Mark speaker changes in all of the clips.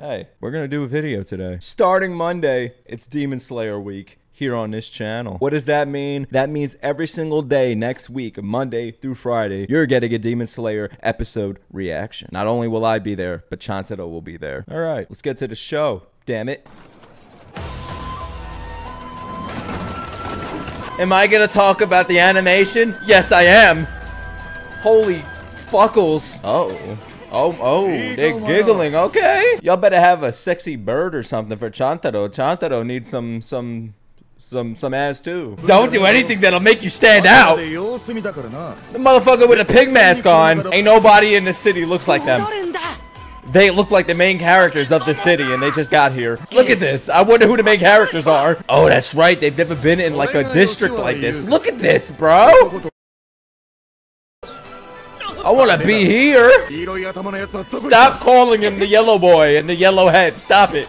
Speaker 1: Hey, we're gonna do a video today. Starting Monday, it's Demon Slayer week here on this channel. What does that mean? That means every single day next week, Monday through Friday, you're getting a Demon Slayer episode reaction. Not only will I be there, but Chantaro will be there. All right, let's get to the show. Damn it. Am I gonna talk about the animation? Yes, I am. Holy fuckles. Oh. Oh, oh, they're giggling. Okay. Y'all better have a sexy bird or something for Chantaro. Chantaro needs some, some, some, some ass too. Don't do anything that'll make you stand out. The motherfucker with a pig mask on. Ain't nobody in the city looks like them. They look like the main characters of the city and they just got here. Look at this. I wonder who the main characters are. Oh, that's right. They've never been in like a district like this. Look at this, bro. I want to be here. Stop calling him the yellow boy and the yellow head. Stop it.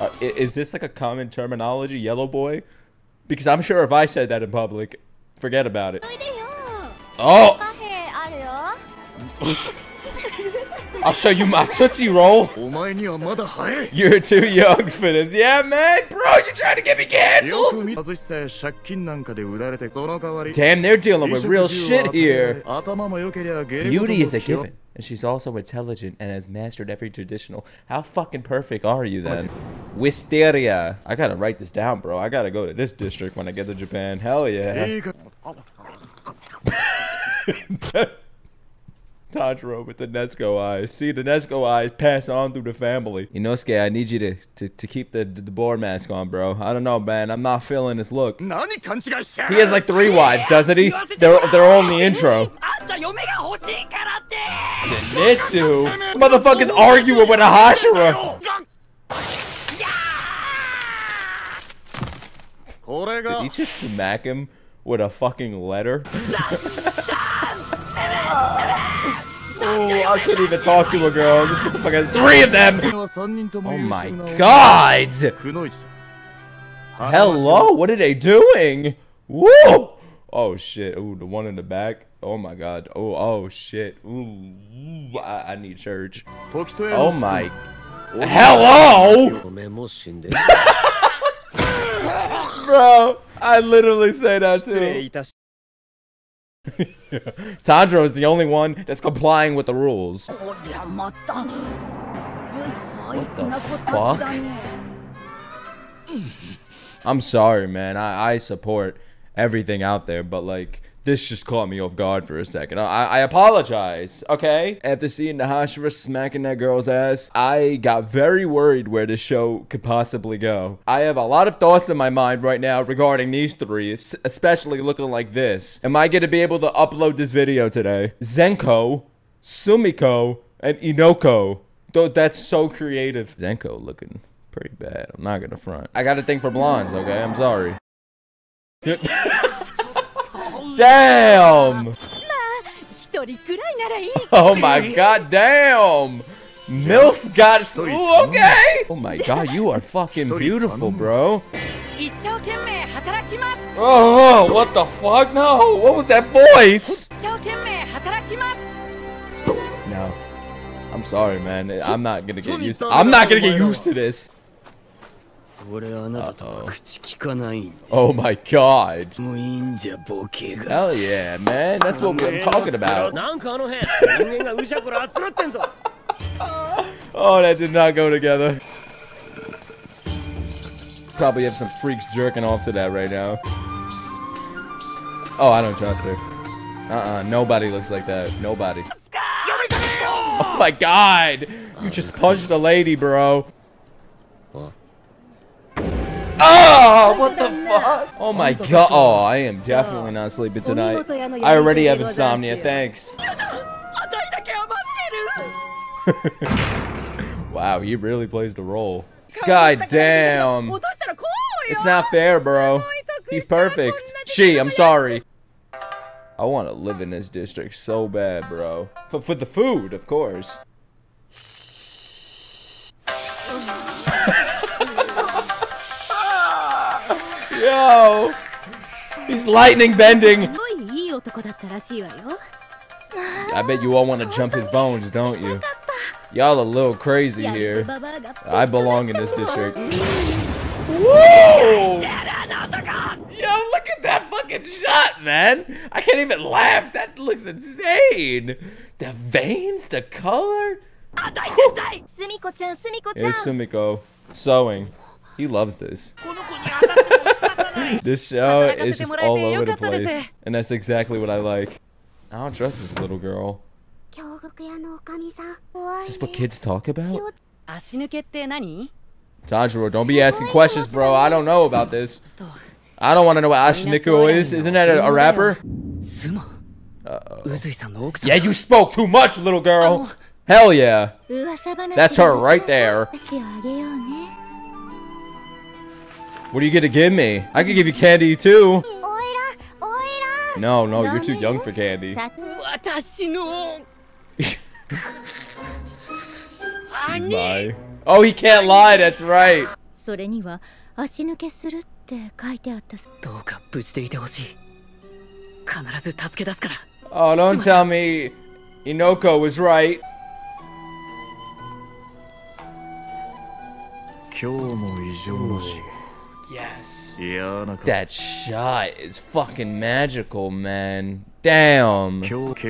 Speaker 1: Uh, is this like a common terminology, yellow boy? Because I'm sure if I said that in public, forget about it. Oh! I'll show you my Tootsie Roll. You're too young for this. Yeah, man. Bro, you're trying to get me canceled. Damn, they're dealing with real shit here. Beauty is a given. And she's also intelligent and has mastered every traditional. How fucking perfect are you then? Wisteria. I gotta write this down, bro. I gotta go to this district when I get to Japan. Hell yeah. Tanjiro with the Nezuko eyes. See, the Nezuko eyes pass on through the family. Inosuke, I need you to, to, to keep the, the, the board mask on, bro. I don't know, man. I'm not feeling this look. He has like three wives, doesn't he? They're, they're all in the intro. Zenitsu? Motherfuckers arguing with a Hashira. Did he just smack him with a fucking letter? Oh, I couldn't even talk to a girl. This motherfucker has three of them. Oh, oh my god. Hello, what are they doing? Woo! Oh shit. Ooh, the one in the back. Oh my god. Oh, oh shit. Ooh, I, I need church. Oh my. Hello! Bro, I literally say that too. Tanjiro is the only one that's complying with the rules. What the fuck? I'm sorry, man. I, I support everything out there, but like, this just caught me off guard for a second. I, I apologize, okay? After seeing the Hashira smacking that girl's ass, I got very worried where this show could possibly go. I have a lot of thoughts in my mind right now regarding these three, especially looking like this. Am I going to be able to upload this video today? Zenko, Sumiko, and Inoko. Though that's so creative. Zenko looking pretty bad. I'm not going to front. I got a thing for blondes, okay? I'm sorry. Damn! Oh my god, damn! MILF got Ooh, okay! Oh my god, you are fucking beautiful, bro. Oh, oh, what the fuck? No, what was that voice? No. I'm sorry, man. I'm not gonna get used to I'm not gonna get used to this. Uh-oh. Oh my god. Hell yeah, man. That's what I'm talking about. oh, that did not go together. Probably have some freaks jerking off to that right now. Oh, I don't trust her. Uh-uh. Nobody looks like that. Nobody. Oh my god! You just punched a lady, bro. Oh, what the fuck? Oh my god. Oh, I am definitely not sleeping tonight. I already have insomnia. Thanks. wow, he really plays the role. God damn. It's not fair, bro. He's perfect. She, I'm sorry. I want to live in this district so bad, bro. For, for the food, of course. Yo! He's lightning bending! I bet you all want to jump his bones, don't you? Y'all a little crazy here. I belong in this district. Whoa! Yo, look at that fucking shot, man. I can't even laugh. That looks insane. The veins, the color. Here's Sumiko sewing. He loves this. This show is just all over the place. And that's exactly what I like. I don't trust this little girl. Is this what kids talk about? Tanjiro, don't be asking questions, bro. I don't know about this. I don't want to know what Ashiniku is. Isn't that a, a rapper?
Speaker 2: Uh -oh.
Speaker 1: Yeah, you spoke too much, little girl. Hell yeah. That's her right there. What are you gonna give me? I could give you candy too. No, no, you're too young for candy.
Speaker 2: 私の
Speaker 1: Bye. Oh, he can't lie. That's right.
Speaker 3: それには足抜けするって書いてあったさ
Speaker 2: どうか無事でいてほしい必ず助け出すから
Speaker 1: Oh, don't tell me Inoko was right.
Speaker 4: 今日も異常なし
Speaker 1: Yes.
Speaker 4: 嫌 Yes.
Speaker 1: That shot is fucking magical, man. Damn.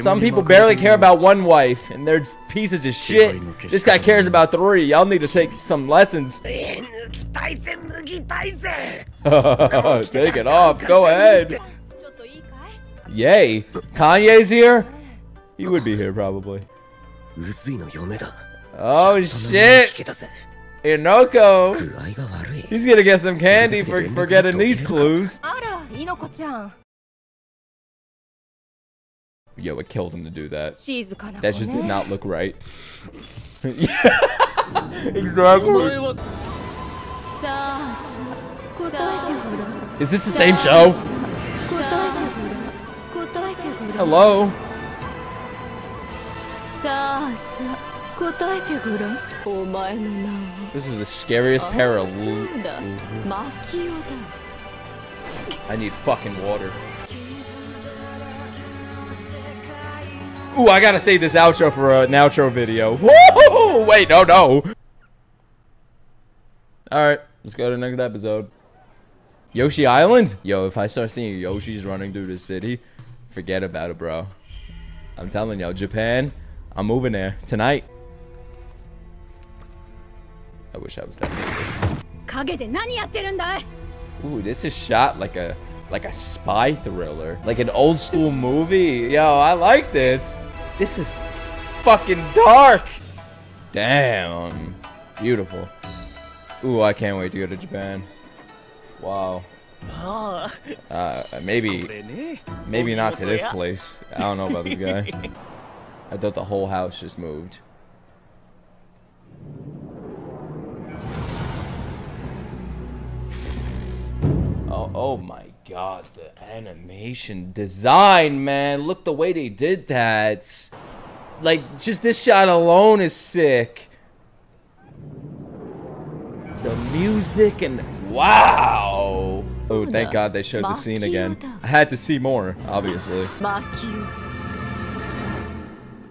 Speaker 1: Some people barely care about one wife, and they're pieces of shit. This guy cares about three. Y'all need to take some lessons. take it off. Go ahead. Yay. Kanye's here? He would be here, probably. Oh, shit. Inoko. He's gonna get some candy for, for getting these clues. Yo, it killed him to do that. That just did not look right. exactly. Is this the same show? Hello? This is the scariest pair of. I need fucking water. Ooh, I gotta save this outro for an outro video. Wait, no, no. Alright, let's go to the next episode. Yoshi Island? Yo, if I start seeing Yoshis running through the city, forget about it, bro. I'm telling y'all, Japan, I'm moving there tonight. I wish I was that. Ooh, this is shot like a like a spy thriller. Like an old school movie. Yo, I like this. This is fucking dark. Damn. Beautiful. Ooh, I can't wait to go to Japan. Wow. Uh, maybe, maybe not to this place. I don't know about this guy. I thought the whole house just moved. Oh, oh my god, the animation design, man. Look the way they did that. Like, just this shot alone is sick. The music and wow. Oh, thank god they showed the scene again. I had to see more, obviously.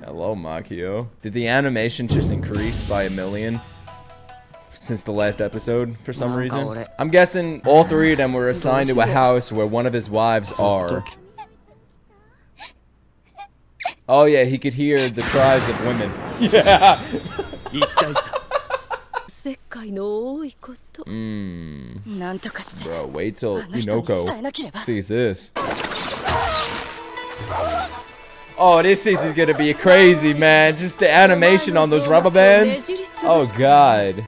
Speaker 1: Hello, Makio. Did the animation just increase by a million since the last episode for some oh, reason. I'm guessing all three of them were assigned to a house where one of his wives are. Oh yeah, he could hear the cries of women. Yeah.
Speaker 3: mm.
Speaker 1: Bro, wait till Inoko sees this. Oh, this is gonna be crazy, man. Just the animation on those rubber bands. Oh, God.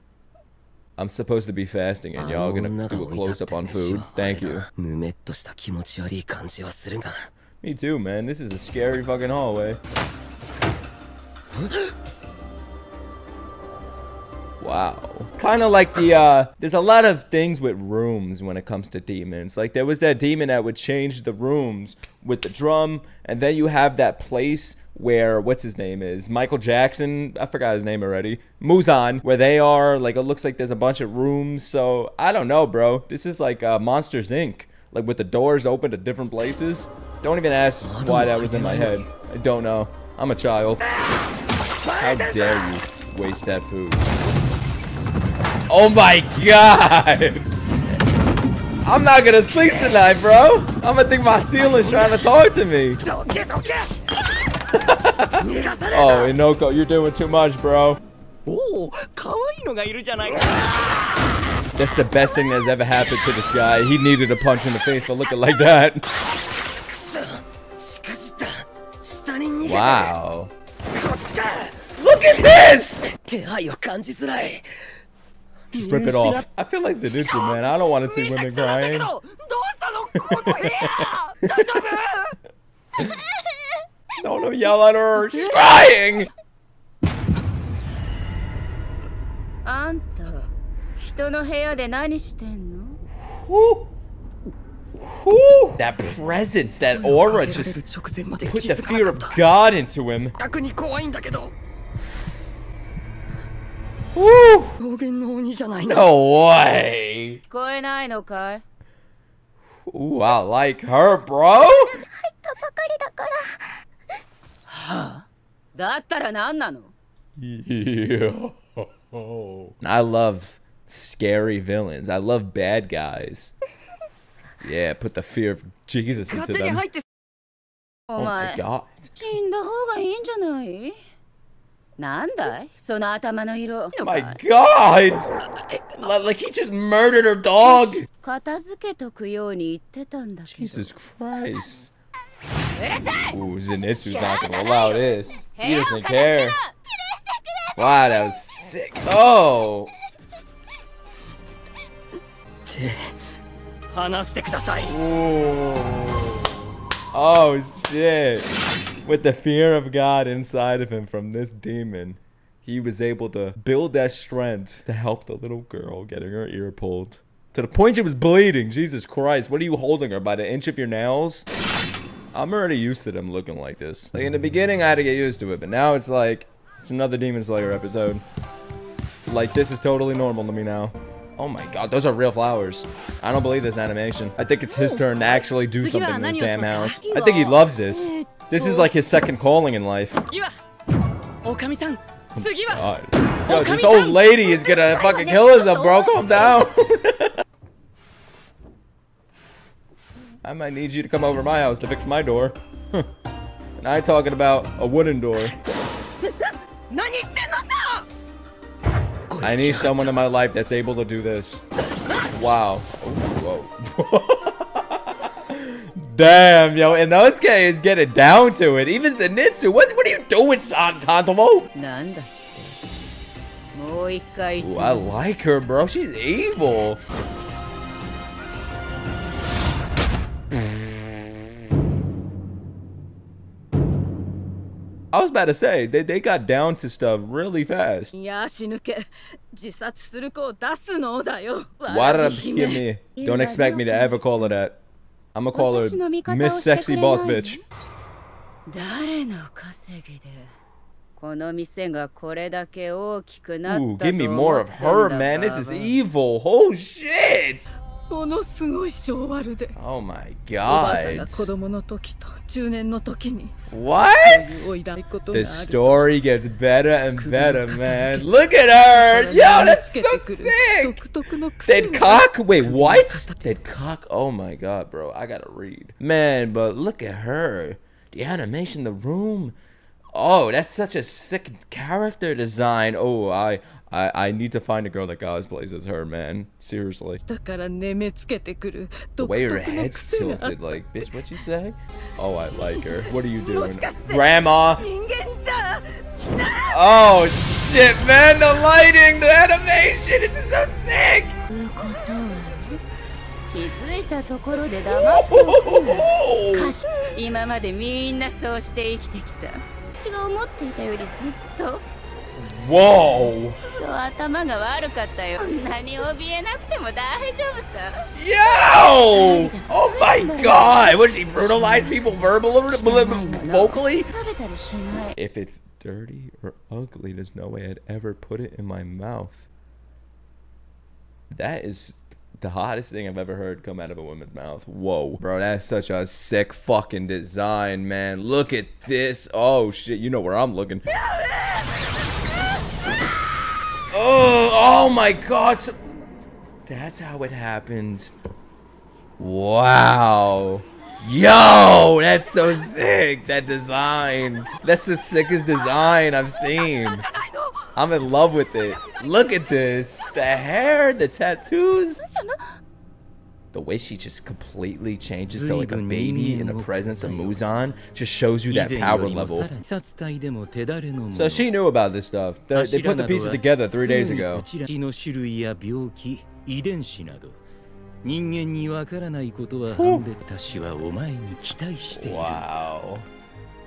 Speaker 1: I'm supposed to be fasting and y'all gonna do a close up on food. Thank you. Me too, man. This is a scary fucking hallway. Wow. Kind of like the, uh, there's a lot of things with rooms when it comes to demons. Like, there was that demon that would change the rooms with the drum, and then you have that place where, what's his name is? Michael Jackson, I forgot his name already. Muzan, where they are, like, it looks like there's a bunch of rooms. So, I don't know, bro. This is like uh, Monsters, Inc. Like, with the doors open to different places. Don't even ask why that was in my head. I don't know. I'm a child. How dare you? waste that food. Oh my god! I'm not gonna sleep tonight, bro. I'm gonna think my ceiling's trying to talk to me. oh, Inoko, you're doing too much, bro. That's the best thing that's ever happened to this guy. He needed a punch in the face for looking like that. Wow. Look at this! Just rip it off. I feel like Zenitsu, man. I don't want to see women crying. no, no, yell at her. She's crying. That presence, that aura just put the fear of God into him.
Speaker 5: 逆に怖いんだけど
Speaker 1: Woo!
Speaker 5: 暴言の鬼じゃないの
Speaker 1: No way!
Speaker 3: 聞こえないのかい
Speaker 1: Ooh, I like her, bro!
Speaker 3: だったら何なの
Speaker 1: Yo. I love scary villains. I love bad guys. Yeah, put the fear of Jesus
Speaker 5: 勝
Speaker 1: into
Speaker 5: 手に
Speaker 1: them.
Speaker 5: 入って
Speaker 3: お
Speaker 1: Oh my
Speaker 3: 前
Speaker 1: god.
Speaker 3: 死んだ方がいいんじゃない なんだいその頭の色
Speaker 1: My god! Li- Like he just murdered her dog!
Speaker 3: 片付けとくように言ってたんだけど
Speaker 1: Jesus Christ. Ooh, Zenitsu's not gonna allow this. He doesn't care. Wow, that was sick. Oh!
Speaker 5: 話してください
Speaker 1: Ooh. Oh shit. With the fear of God inside of him from this demon, he was able to build that strength to help the little girl getting her ear pulled. To the point she was bleeding. Jesus Christ. What are you holding her by the inch of your nails? I'm already used to them looking like this. Like in the beginning, I had to get used to it, but now it's like it's another Demon Slayer episode. Like this is totally normal to me now. Oh my god, those are real flowers. I don't believe this animation. I think it's his turn to actually do something in this damn house. I think he loves this. This is like his second calling in life.
Speaker 5: Oh
Speaker 1: God. Yo, this old lady is gonna fucking kill us up, bro. Calm down. I might need you to come over to my house to fix my door. and I talking about a wooden door. I need someone in my life that's able to do this. Wow. Damn, yo, and those guys get it down to it. Even Zenitsu, what, what are you doing, San Tantomo?
Speaker 3: Nanda.
Speaker 1: Ooh, I like her, bro. She's evil. I was about to say, they, they got down to stuff really fast. Why did I
Speaker 2: hear
Speaker 1: me? Don't expect me to ever call her that. I'm gonna call her
Speaker 3: 私の味方を
Speaker 1: Miss
Speaker 3: してく
Speaker 1: Sexy
Speaker 3: れない
Speaker 1: Boss
Speaker 3: の
Speaker 1: Bitch.
Speaker 3: 誰の稼ぎでこの店がこれだけ大きくなった
Speaker 1: Ooh,
Speaker 3: と
Speaker 1: give me
Speaker 3: 思
Speaker 1: more
Speaker 3: っ
Speaker 1: of
Speaker 3: てんだ
Speaker 1: her,
Speaker 3: バ
Speaker 1: man.
Speaker 3: バ
Speaker 1: This is evil. Oh shit.
Speaker 2: ものすごい性悪で
Speaker 1: Oh my
Speaker 2: おばあさんが
Speaker 1: god.
Speaker 2: 子供の時と中年の時に
Speaker 1: What?
Speaker 2: おいらないことがあ
Speaker 1: The
Speaker 2: る
Speaker 1: story gets better and better, man. Look at her. Yo, that's so
Speaker 2: くる
Speaker 1: sick.
Speaker 2: 独特の癖
Speaker 1: They'd cock? Wait, what? They'd cock? Oh my god, bro. I gotta read. Man, but look at her. The animation, the room. Oh, that's such a sick character design. Oh, I, I, I need to find a girl that cosplays as her, man. Seriously. The way her head's tilted, like, bitch, what you say? Oh, I like her. What are you doing? Grandma! Oh, shit, man! The lighting, the animation, this is so sick!
Speaker 3: Whoa! うことは気づいたところで黙っておくかし今までみんなそうして生きてきた私が思っていたよりずっと
Speaker 1: Whoa.
Speaker 3: と頭が悪かったよ何怯えなくても大丈夫さ
Speaker 1: Yo! Oh my god! Would she brutalize people verbal vocally?
Speaker 3: 食べたりしない
Speaker 1: If it's dirty or ugly, there's no way I'd ever put it in my mouth. That is the hottest thing I've ever heard come out of a woman's mouth. Whoa. Bro, that's such a sick fucking design, man. Look at this. Oh shit, you know where I'm looking. Oh oh my god. That's how it happened. Wow. Yo, that's so sick. That design. That's the sickest design I've seen. I'm in love with it. Look at this. The hair, the tattoos. The way she just completely changes to like a baby in the presence of Muzan just shows you that power level. So she knew about this stuff. They, they put the pieces together three days ago.
Speaker 6: 人間にわからないことは判別私はお前に期待している。
Speaker 1: Wow.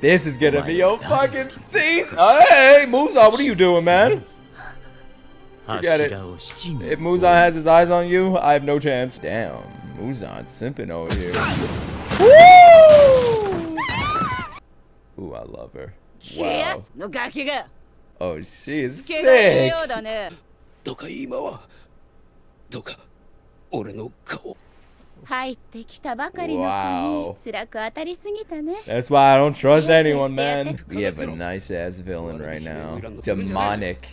Speaker 1: This is gonna be your fucking season. Hey, Muzan, what are you doing, man? Forget it. If Muzan has his eyes on you, I have no chance. Damn, Muzan simping over here. Woo! Ooh, I love her. Wow.
Speaker 3: のガキが
Speaker 1: Oh, she is
Speaker 3: つけがええ
Speaker 1: sick.
Speaker 3: ようだね
Speaker 6: どうか今はどうか俺の顔
Speaker 3: 入ってきたばかりの子
Speaker 1: Wow.
Speaker 3: に辛く当たりすぎたね
Speaker 1: That's why I don't trust anyone, man. We have a nice ass villain right now. Demonic.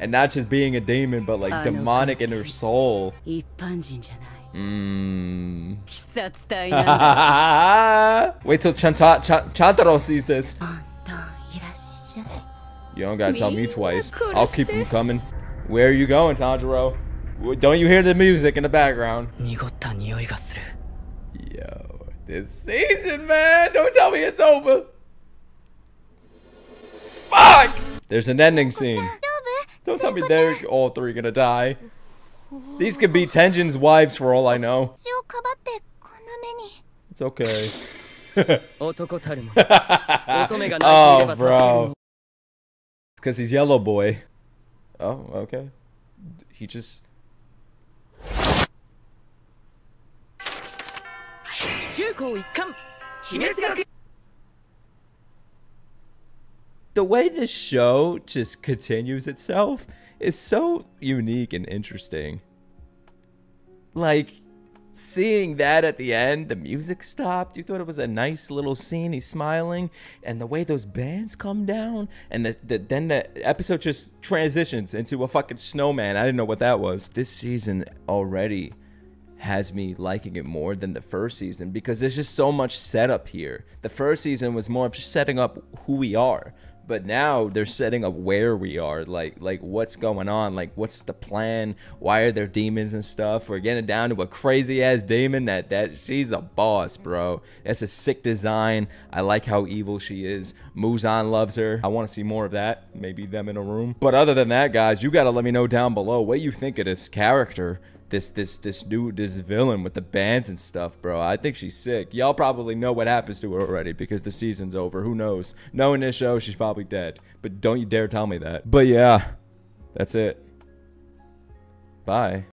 Speaker 1: And not just being a demon, but like demonic in her soul.
Speaker 3: 一般人じゃない
Speaker 1: Mmm.
Speaker 3: 鬼殺隊なんだ
Speaker 1: Wait till Chanta Ch Chantaro sees this.
Speaker 3: 本当いらっしゃい
Speaker 1: You don't gotta tell me twice. I'll keep them coming. Where are you going, Tanjiro? Don't you hear the music in the background? Yo, this season, man. Don't tell me it's over. Fuck! There's an ending scene. Don't tell me they're all three gonna die. These could be Tengen's wives for all I know. It's okay. oh, bro. Because he's yellow boy. Oh, okay. He just
Speaker 5: 中高一貫秘密がけ
Speaker 1: the way this show just continues itself is so unique and interesting. Like, seeing that at the end, the music stopped. You thought it was a nice little scene. He's smiling, and the way those bands come down, and the, the then the episode just transitions into a fucking snowman. I didn't know what that was. This season already has me liking it more than the first season because there's just so much setup here. The first season was more of just setting up who we are, but now they're setting up where we are, like like what's going on, like what's the plan, why are there demons and stuff. We're getting down to a crazy ass demon that that she's a boss, bro. That's a sick design. I like how evil she is. Muzan loves her. I want to see more of that. Maybe them in a room. But other than that, guys, you gotta let me know down below what you think of this character this this this dude this villain with the bands and stuff bro. I think she's sick. Y'all probably know what happens to her already because the season's over. Who knows? Knowing this show she's probably dead. But don't you dare tell me that. But yeah. That's it. Bye